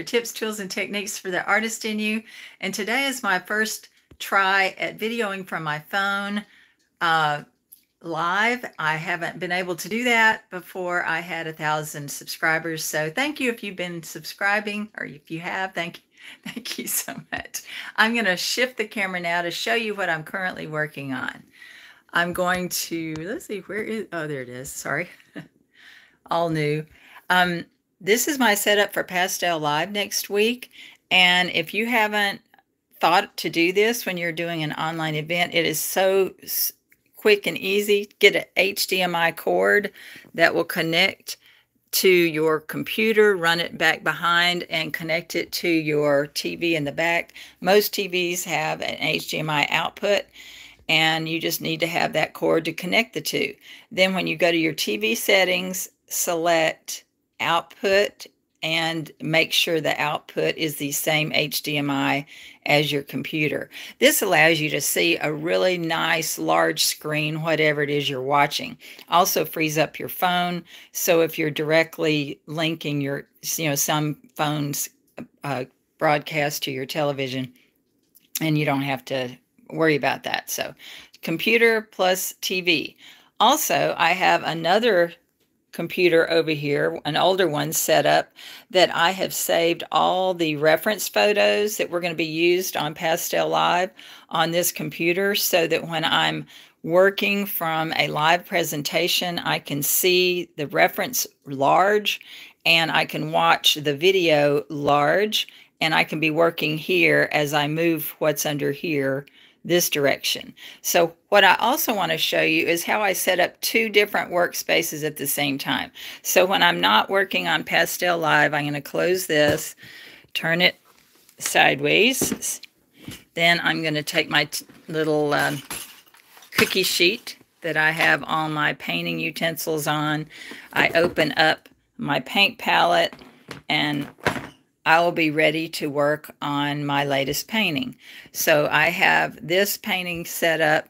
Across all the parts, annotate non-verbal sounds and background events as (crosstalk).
your tips, tools, and techniques for the artist in you. And today is my first try at videoing from my phone uh, live. I haven't been able to do that before I had a thousand subscribers. So thank you if you've been subscribing or if you have, thank you. (laughs) Thank you so much. I'm going to shift the camera now to show you what I'm currently working on. I'm going to, let's see, where is, oh, there it is. Sorry. (laughs) All new. Um, this is my setup for Pastel Live next week. And if you haven't thought to do this when you're doing an online event, it is so quick and easy. Get an HDMI cord that will connect to your computer, run it back behind, and connect it to your TV in the back. Most TVs have an HDMI output, and you just need to have that cord to connect the two. Then, when you go to your TV settings, select output and make sure the output is the same HDMI as your computer. This allows you to see a really nice large screen, whatever it is you're watching. Also frees up your phone. So if you're directly linking your, you know, some phones uh, broadcast to your television and you don't have to worry about that. So computer plus TV. Also, I have another computer over here, an older one set up, that I have saved all the reference photos that were going to be used on Pastel Live on this computer so that when I'm working from a live presentation, I can see the reference large and I can watch the video large and I can be working here as I move what's under here this direction. So what I also want to show you is how I set up two different workspaces at the same time. So when I'm not working on Pastel Live, I'm going to close this, turn it sideways. Then I'm going to take my little um, cookie sheet that I have all my painting utensils on. I open up my paint palette and I will be ready to work on my latest painting. So I have this painting set up,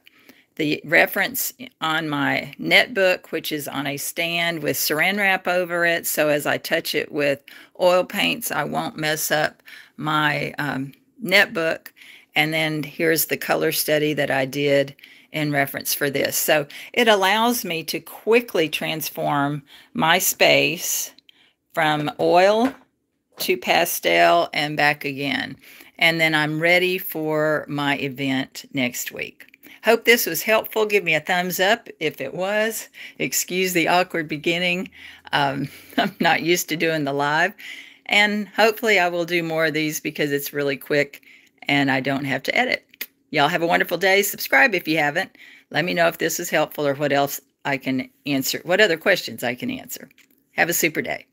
the reference on my netbook, which is on a stand with saran wrap over it. So as I touch it with oil paints, I won't mess up my um, netbook. And then here's the color study that I did in reference for this. So it allows me to quickly transform my space from oil to pastel and back again. And then I'm ready for my event next week. Hope this was helpful. Give me a thumbs up if it was. Excuse the awkward beginning. Um, (laughs) I'm not used to doing the live. And hopefully I will do more of these because it's really quick and I don't have to edit. Y'all have a wonderful day. Subscribe if you haven't. Let me know if this is helpful or what else I can answer, what other questions I can answer. Have a super day.